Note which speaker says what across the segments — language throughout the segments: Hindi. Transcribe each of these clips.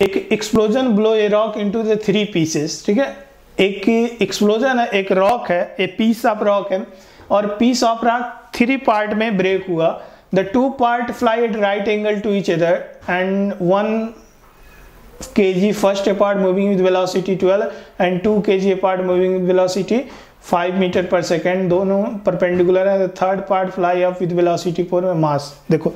Speaker 1: एक explosion blow a rock into the three pieces ठीक है? एक एक्सप्लोजन है, एक रॉक है ए पीस ऑफ़ रॉक है, और piece of rock three part में ब्रेक हुआ। The two part fly at right angle to each other and one के kg first apart moving with velocity 12 and 2 kg apart moving with velocity 5 meter पर सेकेंड दोनों परपेंडिकुलर है। Third part fly up with velocity four में मास देखो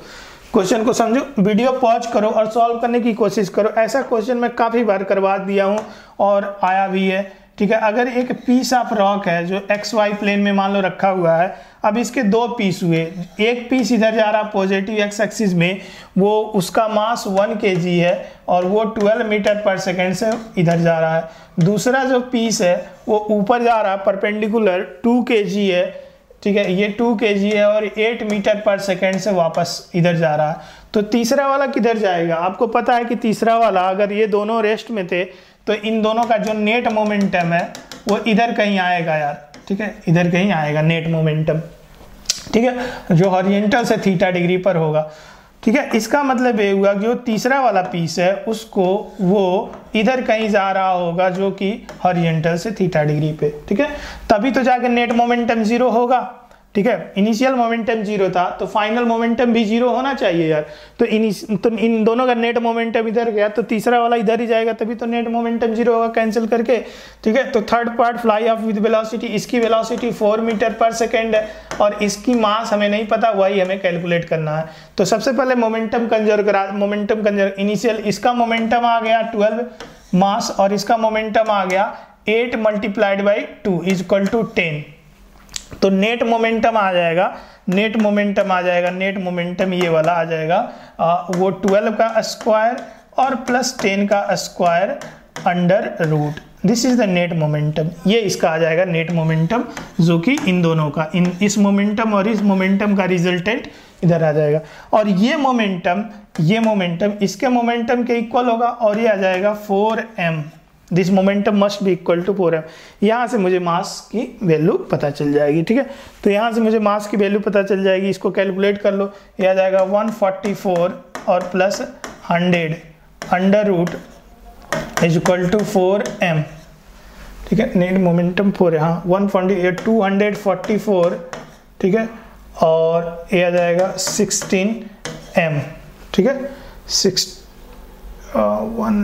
Speaker 1: क्वेश्चन को समझो, वीडियो पॉज करो और सॉल्व करने की कोशिश करो। ऐसा क्वेश्चन मैं काफ़ी बार करवा दिया हूँ और आया भी है, ठीक है? अगर एक पीस ऑफ़ रॉक है जो एक्स वाई प्लेन में मान लो रखा हुआ है, अब इसके दो पीस हुए। एक पीस इधर जा रहा पॉजिटिव एक्स एक्सिस में, वो उसका मास वन के है और वो 12 मीटर पर सेकेंड से इधर जा रहा है। दूसरा जो पीस है, वो ऊपर जा रहा परपेंडिकुलर टू के है ठीक है, ये टू के है और एट मीटर पर सेकेंड से वापस इधर जा रहा है। तो तीसरा वाला किधर जाएगा? आपको पता है कि तीसरा वाला, अगर ये दोनों रेस्ट में थे तो इन दोनों का जो नेट मोमेंटम है, वो इधर कहीं आएगा यार। ठीक है, इधर कहीं आएगा नेट मोमेंटम ठीक है, जो हॉरिजेंटल से थीटा डिग्री पर होगा। ठीक है? इसका मतलब ये हुआ कि जो तीसरा वाला पीस है, उसको वो इधर कहीं जा रहा होगा जो कि हॉरिजेंटल से थीटा डिग्री पे, ठीक है? तभी तो जाकर नेट मोमेंटम ज़ीरो होगा। ठीक है? इनिशियल मोमेंटम ज़ीरो था तो फाइनल मोमेंटम भी ज़ीरो होना चाहिए यार। तो इन तो इन दोनों का नेट मोमेंटम इधर गया तो तीसरा वाला इधर ही जाएगा, तभी तो नेट मोमेंटम ज़ीरो होगा कैंसिल करके। ठीक है? तो third part fly off with velocity इसकी वेलोसिटी फोर मीटर पर सेकेंड है, और इसकी मास हमें नहीं पता, वही हमें कैलकुलेट करना है। तो सबसे पहले मोमेंटम कंजर्व करा मोमेंटम कंजर्व इनिशियल इसका मोमेंटम आ गया ट्वेल्व मास और इसका मोमेंटम आ गया eight multiplied by two is equal to ten तो नेट मोमेंटम आ जाएगा नेट मोमेंटम आ जाएगा नेट मोमेंटम ये वाला आ जाएगा आ, वो 12 का स्क्वायर और प्लस 10 का square under root. This is the net momentum ये इसका आ जाएगा नेट मोमेंटम जो कि इन दोनों का इन इस मोमेंटम और इस मोमेंटम का रिजल्टेंट इधर आ जाएगा। और ये मोमेंटम ये मोमेंटम इसके मोमेंटम के इक्वल होगा और ये आ जाएगा 4m this momentum must be equal to four m यहाँ से मुझे मास की वैल्यू पता चल जाएगी, ठीक है? तो यहाँ से मुझे मास की वैल्यू पता चल जाएगी, इसको कैलकुलेट कर लो। यह आ जाएगा 144 और plus 100 under root is equal to four m ठीक है? नेट मोमेंटम फोर है। हाँ one forty two hundred forty four ठीक है? और ये आ जाएगा सिक्सटीन एम ठीक है? सिक्स वन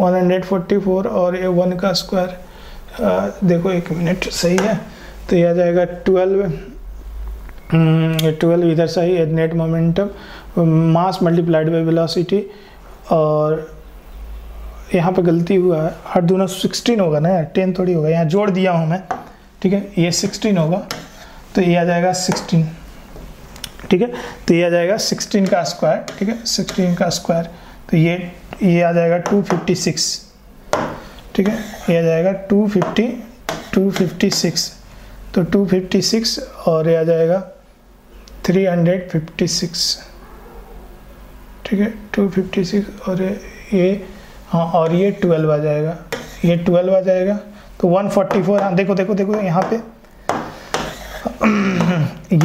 Speaker 1: 144 और ये वन का स्क्वायर देखो एक मिनट, सही है? तो यह आ जाएगा 12 ये 12 इधर सही है net momentum, mass multiplied by velocity, और यहाँ पे गलती हुआ है। हर दोनों 16 होगा ना यार 10 थोड़ी होगा, यहाँ जोड़ दिया हूँ मैं, ठीक है? ये 16 होगा तो ये आ जाएगा 16 ठीक है? तो ये आ जाएगा 16 का स्क्वायर, ठीक है? 16 का स्क्वायर तो ये ये आ जाएगा 256 ठीक है? ये आ जाएगा 250 256 तो 256 और ये आ जाएगा 356 ठीक है? 256 और ये हाँ और ये 12 आ जाएगा। ये 12 आ जाएगा। तो 144 हाँ देखो देखो देखो, यहाँ पे।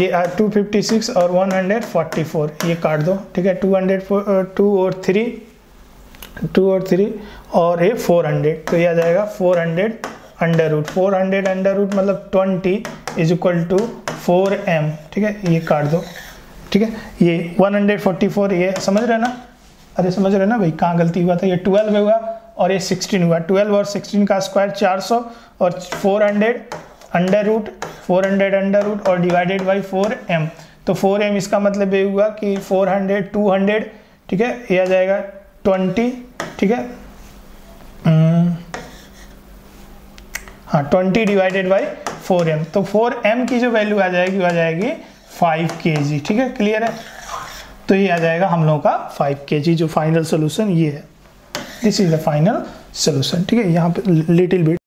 Speaker 1: ये 256 और 144 ये काट दो। ठीक है? 200 टू और थ्री टू और थ्री और ये फोर हंड्रेड तो ये आ जाएगा four hundred under root. Four hundred under root मतलब twenty is equal to four m, ठीक है? ये काट दो, ठीक है? ये वन हंड्रेड फोर्टी फोर, ये समझ रहे ना? अरे समझ रहे ना भाई, कहाँ गलती हुआ था? ये ट्वेल्व हुआ और ये सिक्सटीन हुआ। ट्वेल्व और सिक्सटीन का स्क्वायर चार सौ और four hundred under root, four hundred under root और डिवाइडेड बाई फोर एम। तो फोर एम इसका मतलब ये हुआ कि फोर हंड्रेड, टू हंड्रेड, ठीक है? ये आ जाएगा ट्वेंटी, ठीक है? हम्म। हाँ twenty divided by four m तो फोर एम की जो वैल्यू आ जाएगी, वो आ जाएगी फाइव के जी ठीक है? क्लियर है? तो ये आ जाएगा हम लोगों का फाइव के जी जो फाइनल सोल्यूशन ये है। This is the final solution ठीक है? यहाँ पे लिटिल बिट